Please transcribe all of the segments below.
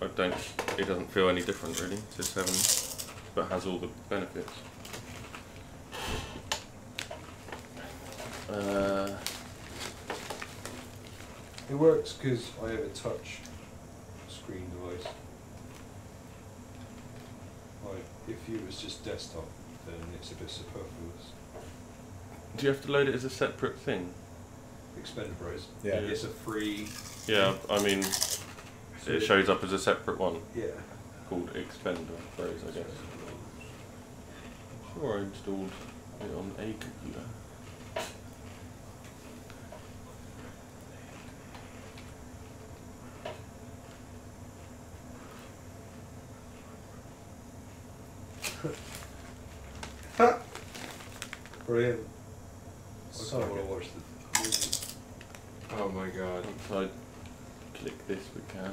I don't. It doesn't feel any different really to seven, but has all the benefits. Uh, It works because I have a touch screen device. Like, if you was just desktop, then it's a bit superfluous. do you have to load it as a separate thing? Expendables. Yeah. It's a free. Yeah, I mean, it shows up as a separate one Yeah. called Expender Bros, I guess. Sure, I installed it on a computer. Brilliant. I So kind of want to watch the movie. Oh my god. Once I click this, we can.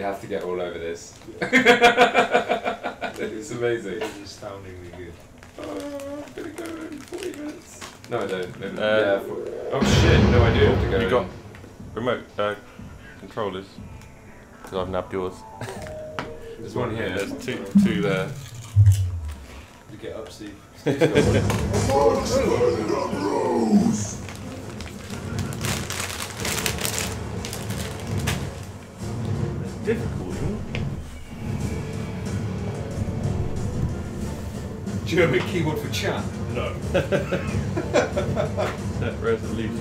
We have to get all over this. it's amazing. It's astoundingly good. Oh, I'm gonna go in 40 minutes. No, I don't. Maybe, Uh, yeah, 40. Oh shit, no, I do have to go. You in. got remote uh, controllers? Because I've nabbed yours. There's one here. There's two, two there. You get up, Steve. Difficult, isn't Do you have a keyboard for chat? No. Set resolution.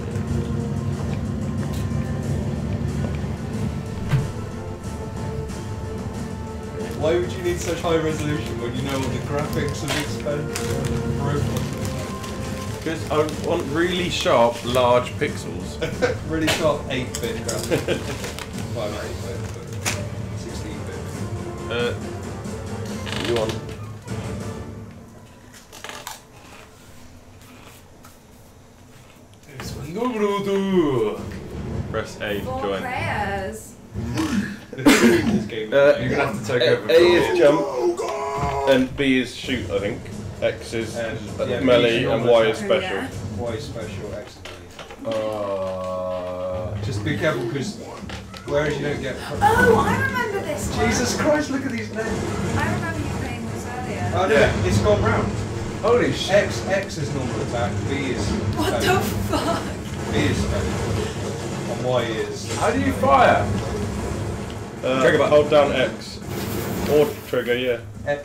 Why would you need such high resolution when you know all the graphics of Expend broken? Because I want really sharp, large pixels. really sharp 8-bit graphics. well, not 8-bit, but 16-bit. Uh, you on? Press A to Four join. players. this game. Uh, You're gonna have to take A, over. A is jump, and B is shoot, I think. X is And, uh, yeah, melee, B is and normal Y is special. Yeah. Why special accidentally? Uh, Just be careful because whereas you don't get. Oh, I remember this one. Jesus Christ! Look at these names. I remember you playing this earlier. Oh no, Yeah. it's gone round. holy shit. X X is normal attack. B is. what the fuck? B is special. And Y is. How do you fire? Uh, Trigger button. Hold down X. Or trigger, yeah. E-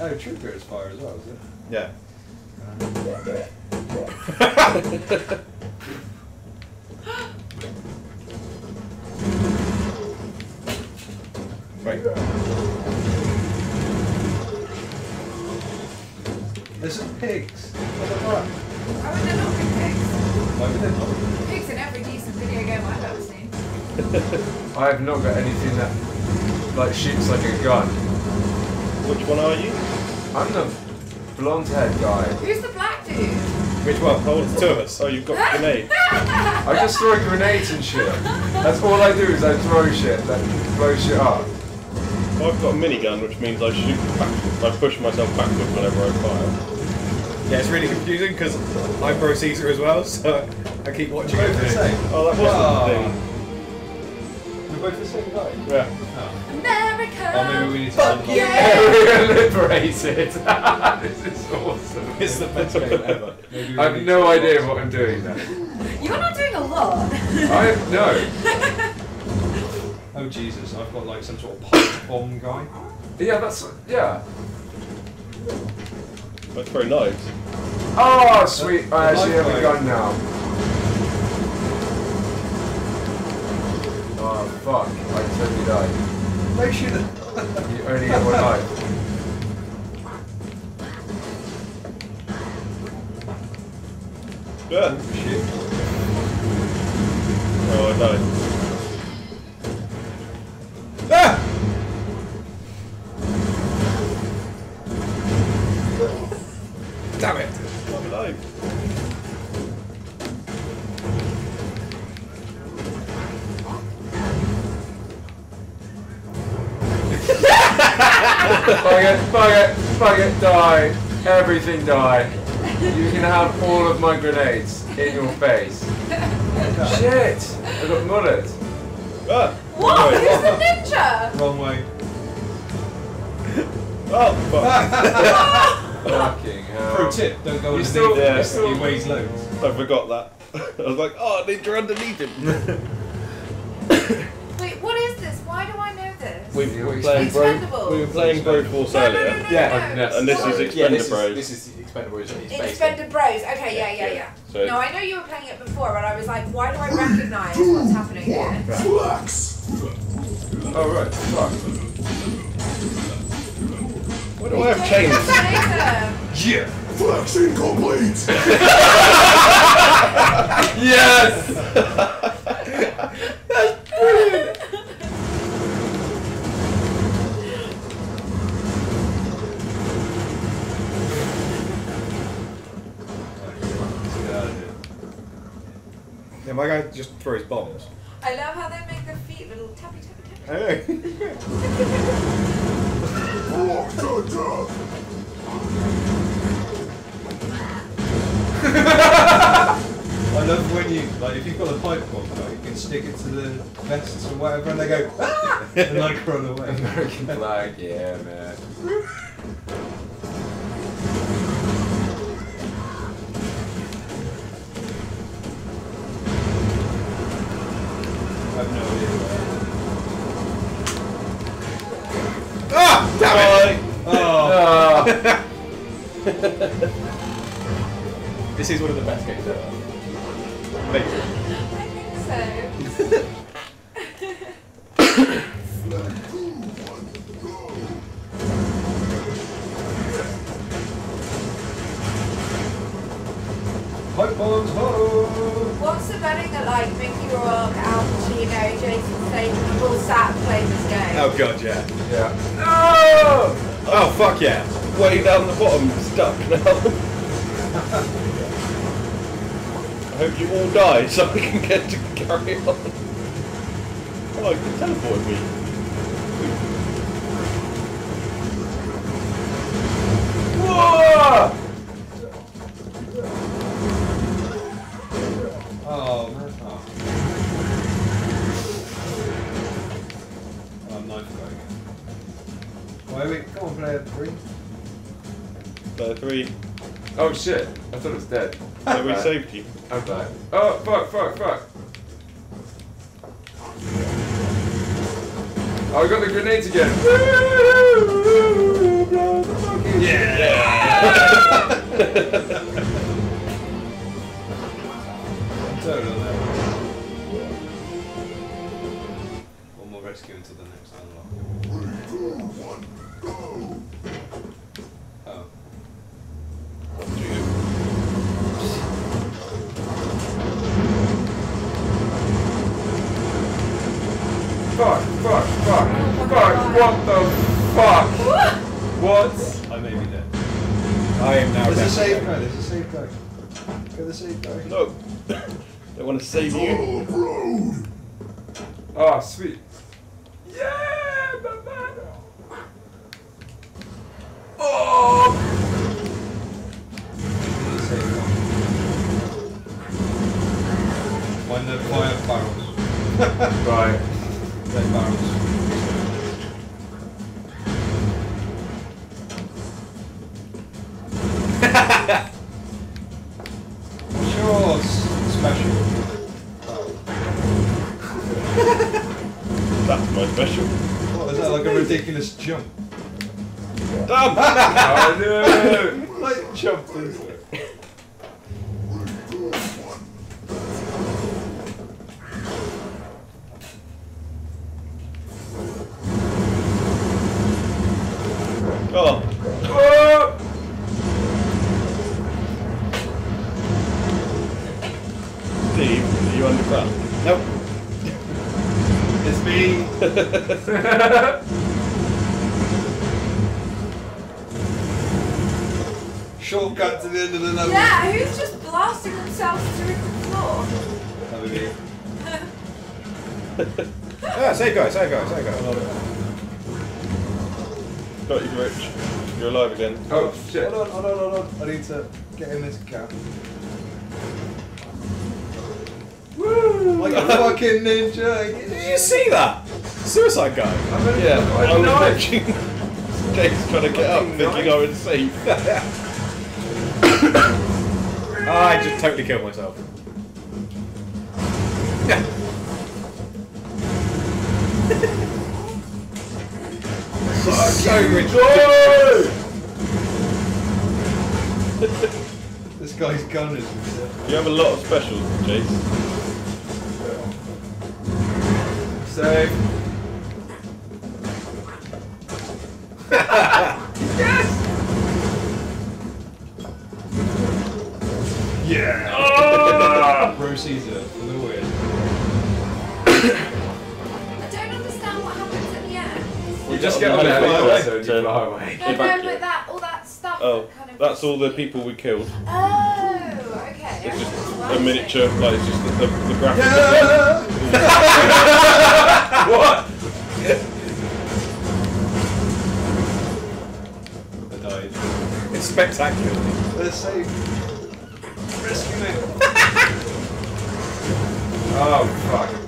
oh, trigger is fire as well, is it? Yeah. Right. There's some pigs. What the fuck? Why would there not be pigs? Why would they not? Pigs in every decent video game I've ever seen. I have not got anything that like shoots like a gun. Which one are you? I'm the blonde haired guy. Who's the black dude? Which one? Oh, it's two of us. Oh, you've got grenade. I just throw grenades and shit. That's all I do is I throw shit that blows shit up. I've got a minigun, which means I shoot backwards. I push myself backwards whenever I fire. Yeah, it's really confusing because I'm Bro Caesar as well, so I keep watching Both the it. same. Oh, that was Ah. the thing. We're both the same guy. Yeah. America. Oh, maybe we need to. Fuck unlock- yeah. Area liberated. this is awesome. It's the best game ever. I have no idea what I'm doing now. You're not doing a lot. I no. Oh Jesus! I've got like some sort of pipe bomb guy. Yeah, that's yeah. That's very nice. Oh sweet! I The actually have a gun now. Oh fuck, I totally died. No that You only get one life. Yeah. Shit. Oh, I died. Fuck it, fuck it, fuck it, die. Everything die. You can have all of my grenades in your face. Shit! I got mullet. Ah! What? Wait. Who's the ninja? Wrong way. Oh, fuck. Fucking hell. Pro tip: Don't go You underneath. still- it. you still- He weighs loads. I forgot that. I was like, oh, ninja underneath him. Wait, what is this? Why do I know this? we were playing Bro, we were playing Broforce no, no, earlier. no, no, Yeah, no, no. and this Sorry. is Yeah, this Expendable. is, this is Spender Bros. Okay, yeah, yeah, Yeah. yeah. So- no, I know you were playing it before, but I was like, why do I recognise what's happening here? Flex. Oh right, fuck. Why do I have chains? Yeah. Flex incomplete. Yes! Yeah, my guy just throws bombs. I love how they make their feet little tappy tappy tappy. I know. Walk to death. I love when you like if you've got a pipe bomb, like, you can stick it to the vests or whatever, and they go ah! and like run away. American flag, yeah man. This is one of the best games ever. Maybe. I think so. pipe bombs, ho! What's the betting that like Mickey Rourke, Al Pacino, Jason Statham all sat and played this game? Oh god, yeah. yeah. No! Oh fuck yeah. Way down the bottom, stuck now. I hope you all die so I can get to carry on. Oh, you can teleport me. Whoa! Oh man. Oh. Oh, knife guy again. Wait, wait, come on, player three. Player three. Oh shit, I thought it was dead. So we saved you. I'm back. Oh fuck, fuck, fuck. Oh, I got the grenades again. Total there. What? I may be dead. I am now There's a down. save guy, there's a save guy. Get the save guy. No. they want to save you. Oh, the road. Oh, sweet. Yeah, Batman. Oh! There's a save guy. When the fire barrels. Right. Dead barrels. Special. That's my special. What is that like a ridiculous jump? Damn! Oh no! Like jumped into it. Shortcut to the end of the level. Yeah, who's just blasting themselves through the floor? That would be- Ah, save guy, save guy, save guy. Got you, Rich. You're alive again. Oh shit. Hold on, hold on, hold on. I need to get in this cap. Woo! Like a fucking ninja. Did you see that? Suicide guy. Yeah, I I was know. watching James trying to get up, Fucking thinking nice. I was safe. Ah, I just totally killed myself. so ridiculous. This guy's gun is. You have a lot of specials, Jace. Save. Just get on the a helicopter helicopter and you fly away. No, no, but that all that stuff. Oh, kind of that's all the people we killed. Oh, okay. It's just Right. a miniature, like it's just the, the, the graphic. What? I died. It's spectacular. They're safe. Rescue me. Oh fuck.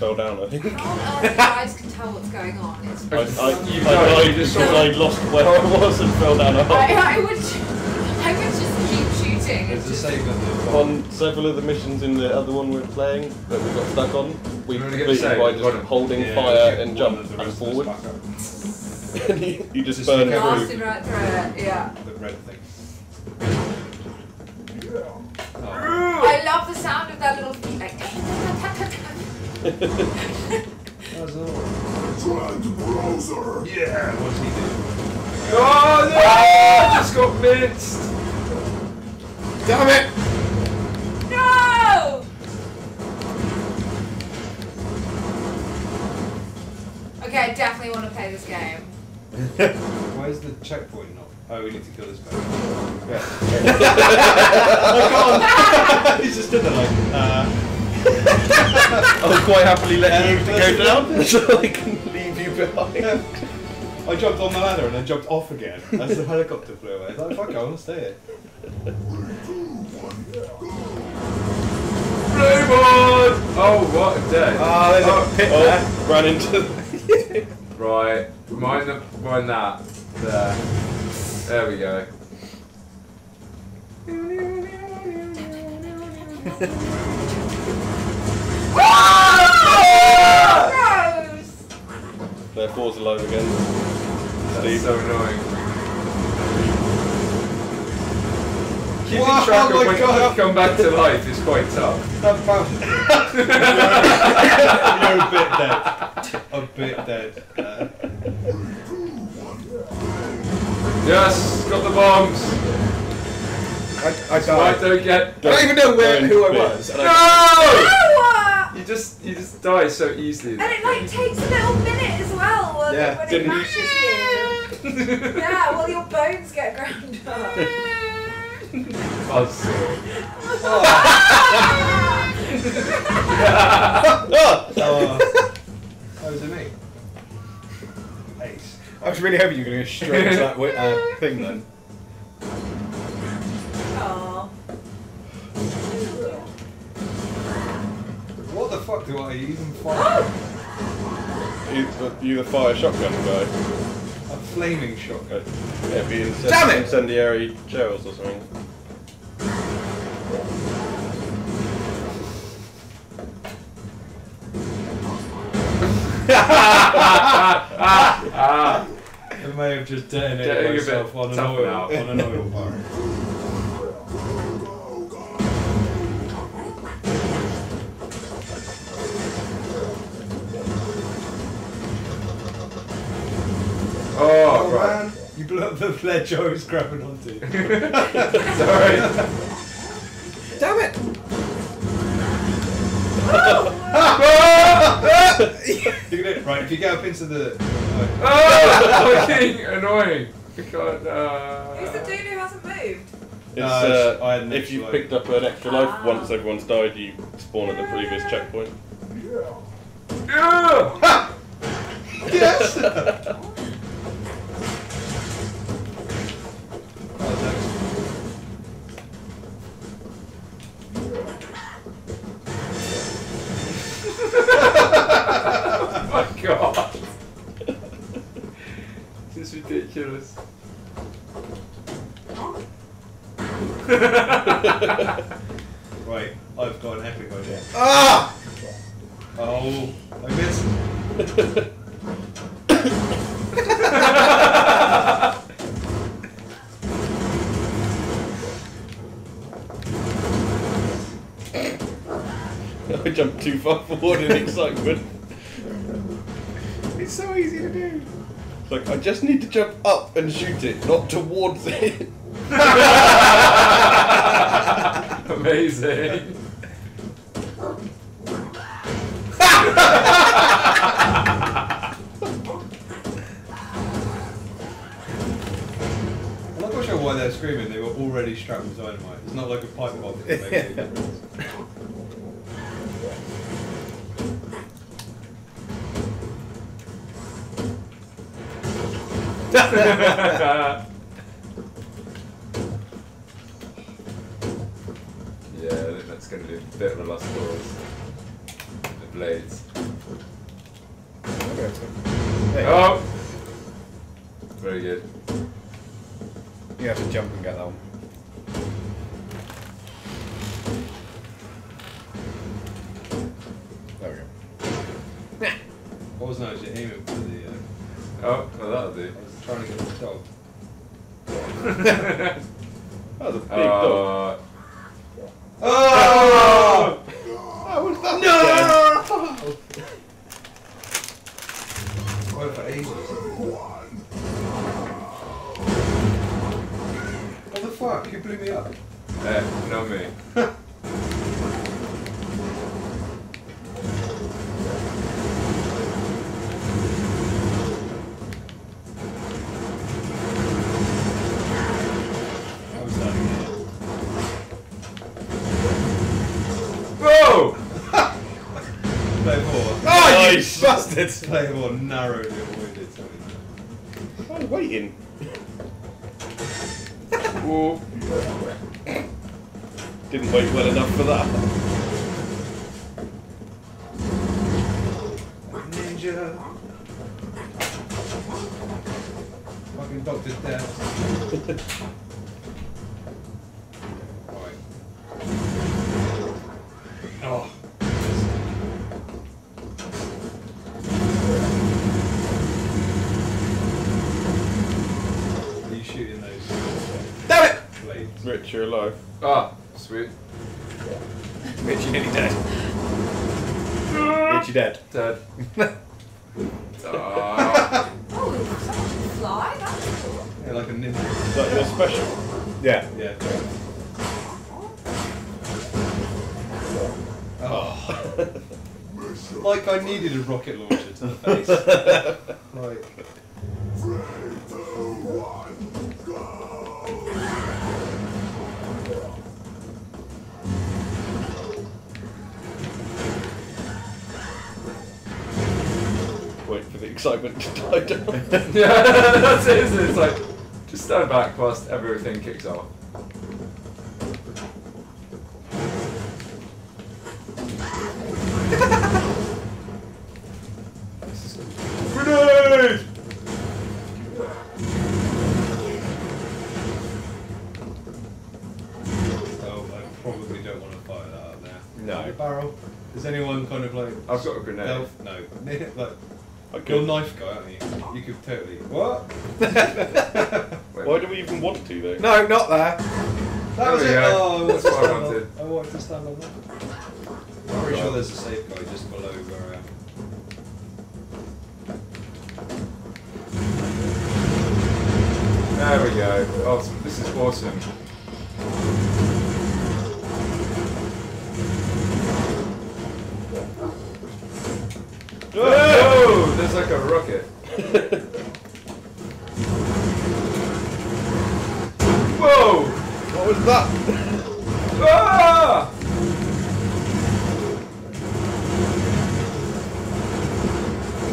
Fell down, I think. How on earth you guys can tell what's going on? It's I, I, You I died, died you just because saw- I lost where I was and fell down a hole. I, I would, I would just keep shooting. There's It's a just, save On several of the missions in the other one we were playing that we got stuck on, we You completed by just holding Yeah, fire and jump and rest of us forward. Back up. and you, you just Just burn sneak out. through. blasting right through it. Yeah. The red thing. Yeah. Oh. I love the sound of that little feet like. That's all. Drag the browser. Yeah! What's he do? Oh no! Ah! I just got minced. Damn it! no! Okay, I definitely want to play this game. Why is the checkpoint not? Oh, we need to kill this guy. He's just stood there like, uh, I'll quite happily let you go down so I can leave you behind. I jumped on the ladder and then jumped off again as the helicopter flew away. I was like, fuck, I want to stay here. Blue board! Oh, what a day. ah, there's Oh, a pit there. Oh, ran into. Right, mind, the, mind that. There. There we go. Gross! There, four's alive again. That's Steve. so annoying. Keeping Wow, track oh of my when God. you come back to life is quite tough. That found. You're a bit dead. A bit dead. Uh, Yes, got the bombs. I, I So I don't get. I don't even know where, who I was. I- No! No! You just, you just die so easily. And it like takes a little minute as well when, Yeah, when it didn't- mashes you. yeah, well your bones get ground up. Buzzsaw. Ah! oh, that was it me. Ace. I was really hoping you were going to go straight into that wi- uh, thing then. Aw. fuck do I even fire? You, you the fire shotgun guy. A flaming shotgun. Yeah, be incend- Damn it! incendiary shells or something. Ah, I may have just detonated Getting a myself on an oil on an oil bar. Oh, Oh right. man, you blew up the ledge I was grabbing onto. Sorry. Damn it! Look at it. Right, if you get up into the. Oh, fucking annoying. I can't, uh... Who's the dude who hasn't moved? It's, No, uh, I had if you've life. picked up an extra life Ah. once everyone's died, you spawn at the previous checkpoint. Yeah. yes! ridiculous. Right, I've got an epic idea. Ah! Oh, I missed. I jumped too far forward in excitement. It's so easy to do. It's like, I just need to jump up and shoot it, not towards it. Amazing. I'm not quite sure why they're screaming. They were already strapped with dynamite. It's not like a pipe bomb yeah, I think that's going to be a bit of a lost cause. The blades. There you go. Oh! Very good. You have to jump and get that one. There we go. I wasn't actually aiming for the. Uh, Oh, well that'll do. I was trying to get the dog. That was a big dog. Uh, Oh! How was that no! Went for ages. What the fuck? Who blew me up? eh, not me. I was starting it. Whoa! Play more. Oh, Nice. you bastard! Play more narrowly avoided something. I was waiting. Whoa. Didn't wait well enough for that. Ninja. Fucking Doctor Death. right. Oh. Are you shooting those Damn it! blades? Rich, you're alive. Ah, sweet. Mitch, you're nearly dead. Mitch, you're dead. Dead. Ah. Oh, someone fly? That's cool. Yeah, like a ninja. Is that your special? Yeah. Yeah. Oh. like I needed a rocket launcher to the face. like. Three, two, one, go! Wait for the excitement to die down. yeah, that's it, isn't it? It's like, just stand back whilst everything kicks off. Grenade! Oh, I probably don't want to fire that up there. No. Barrel. Is anyone kind of like I've got a grenade. Elf? No. like I you're a knife guy, aren't you? You could totally. What? Wait, Why do we even want to though? No, not there. That There was we it. go. Oh, I wanted That's to what I stand on- wanted. I wanted to stand on that. I'm pretty sure there's a safe guy just below where I am. There we go. Oh, this is awesome. Whoa! There's like a rocket. Whoa! What was that? Ah!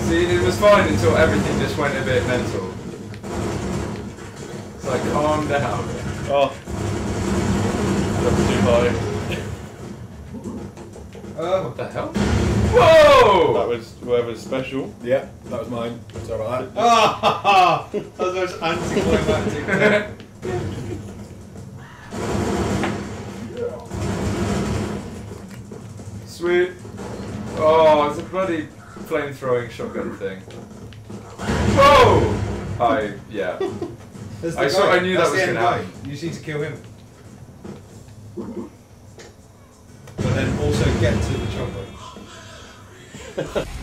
See, it was fine until everything just went a bit mental. It's like, calm down. Oh. That's too high. Uh, What the hell? Whoa! That was whoever's special. Yeah, that was mine. Sorry about that. ah, ha, ha. That was the most anticlimactic. Sweet. Oh, it's a bloody flame-throwing shotgun thing. Whoa! I, yeah. The I saw- I knew that That's was the end gonna guy. happen. You just need to kill him. But then also get to the chopper.